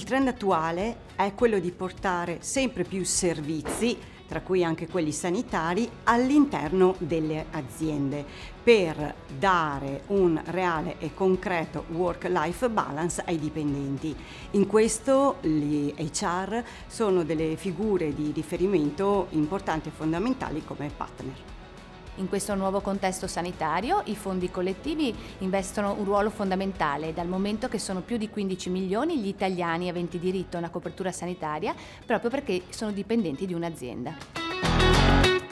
trend attuale è quello di portare sempre più servizi tra cui anche quelli sanitari, all'interno delle aziende per dare un reale e concreto work-life balance ai dipendenti. In questo gli HR sono delle figure di riferimento importanti e fondamentali come partner. In questo nuovo contesto sanitario i fondi collettivi investono un ruolo fondamentale dal momento che sono più di 15 milioni gli italiani aventi diritto a una copertura sanitaria proprio perché sono dipendenti di un'azienda.